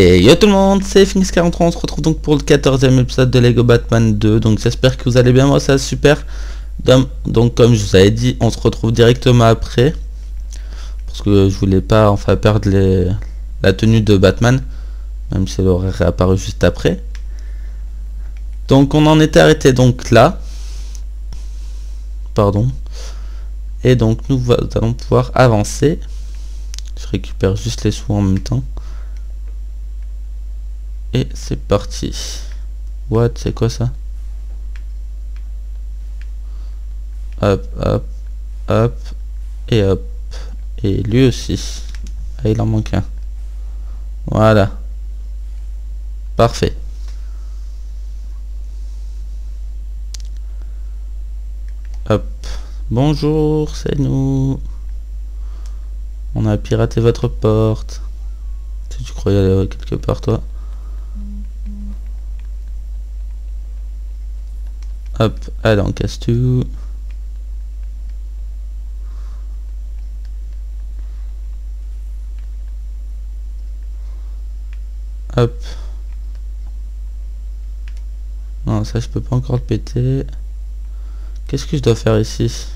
Et yo tout le monde, c'est Phoenix43, on se retrouve donc pour le 14e épisode de Lego Batman 2, donc j'espère que vous allez bien, moi ça super. Donc comme je vous avais dit, on se retrouve directement après, parce que je voulais pas enfin perdre la tenue de Batman, même si elle aurait réapparu juste après. Donc on en était arrêté donc là, pardon, et donc nous allons pouvoir avancer. Je récupère juste les sous en même temps. Et c'est parti. What C'est quoi ça? Hop, hop, hop, et hop. Et lui aussi. Ah, il en manque un. Voilà. Parfait. Hop. Bonjour, c'est nous. On a piraté votre porte. Tu croyais aller quelque part, toi. Hop, casse tout. Hop. Non, ça je peux pas encore le péter. Qu'est-ce que je dois faire ici?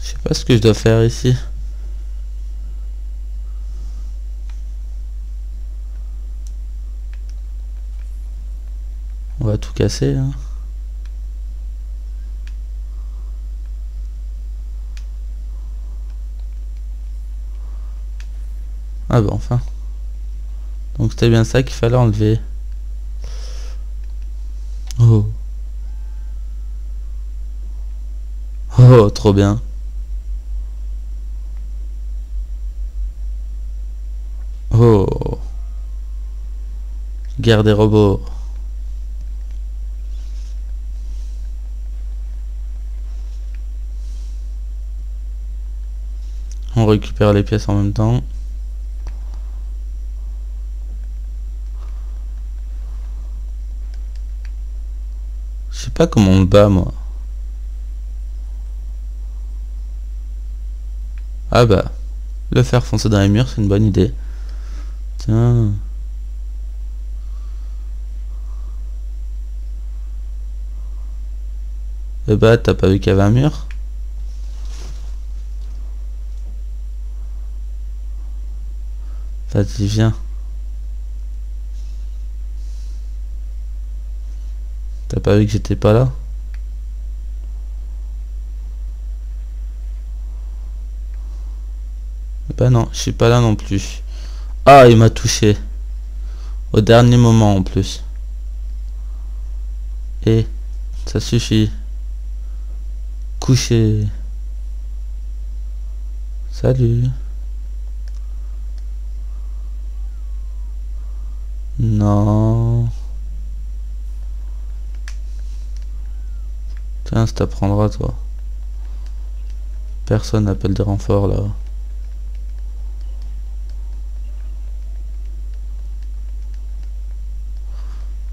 Je sais pas ce que je dois faire ici. Hein. Ah bah enfin. Donc c'était bien ça qu'il fallait enlever. Oh. Oh, trop bien. Oh. Guerre des robots. On récupère les pièces en même temps. Je sais pas comment on le bat moi. Ah bah, le faire foncer dans les murs, c'est une bonne idée. Tiens. Eh bah, t'as pas vu qu'il y avait un mur? Vas-y, viens. T'as pas vu que j'étais pas là? Bah non, je suis pas là non plus. Ah, il m'a touché. Au dernier moment en plus. Et ça suffit. Coucher. Salut. Non. Tiens, ça t'apprendra toi. Personne n'appelle des renforts là.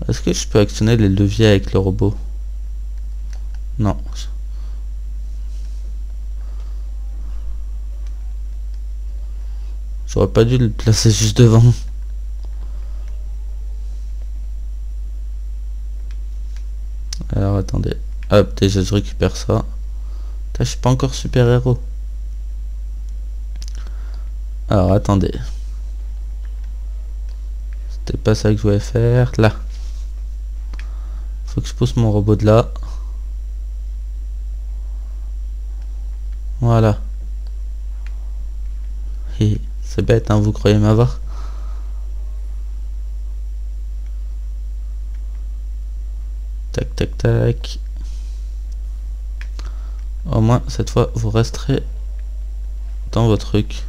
Est-ce que je peux actionner les leviers avec le robot? Non. J'aurais pas dû le placer juste devant. Alors attendez. Hop, déjà je récupère ça. je suis pas encore super héros. Alors attendez. C'était pas ça que je voulais faire. Là. Faut que je pousse mon robot de là. Voilà. C'est bête, hein, vous croyez m'avoir Tac, tac, tac. Au moins, cette fois, vous resterez dans votre truc.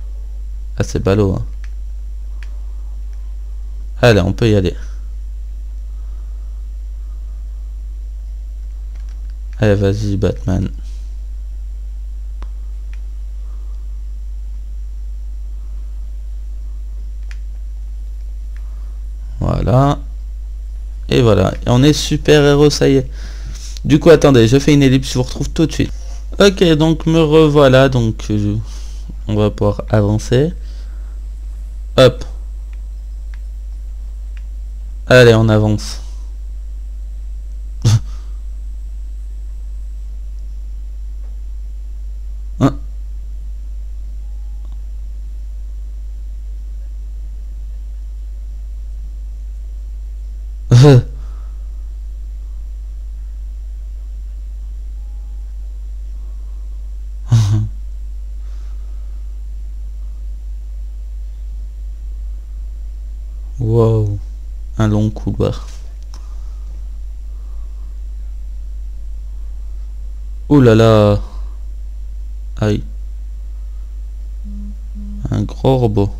Ah, c'est ballot. Hein. Allez, on peut y aller. Allez, vas-y, Batman. Voilà. Et voilà. On est super héros, ça y est. Du coup, attendez, je fais une ellipse, je vous retrouve tout de suite. Ok, donc me revoilà, donc on va pouvoir avancer. Hop. Allez, on avance. Wow, un long couloir. Ouh là là. Aïe. Un gros robot.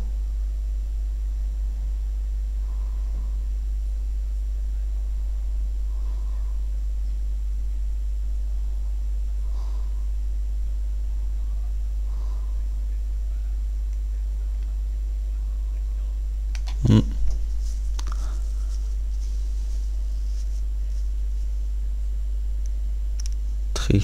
uh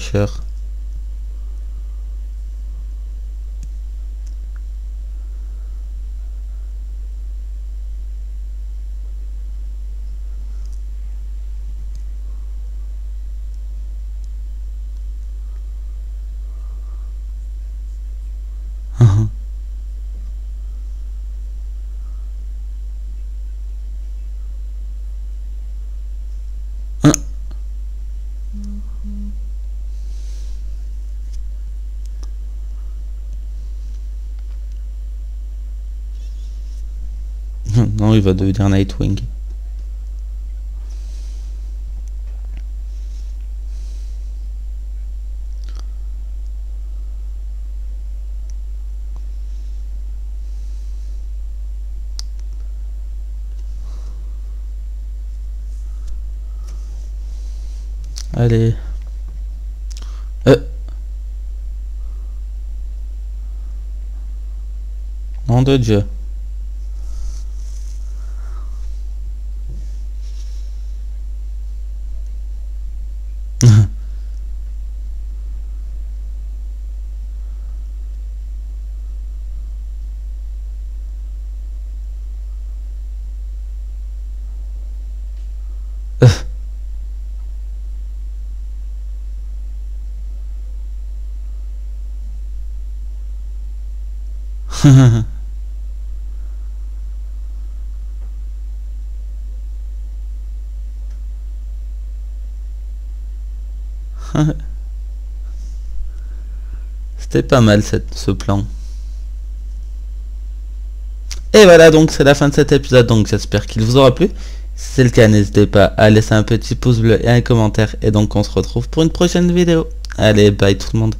-huh. Non, il va devenir Nightwing. Allez. Euh. Nom de Dieu. C'était pas mal ce plan. Et voilà donc c'est la fin de cet épisode donc j'espère qu'il vous aura plu. Si c'est le cas n'hésitez pas à laisser un petit pouce bleu et un commentaire et donc on se retrouve pour une prochaine vidéo. Allez bye tout le monde.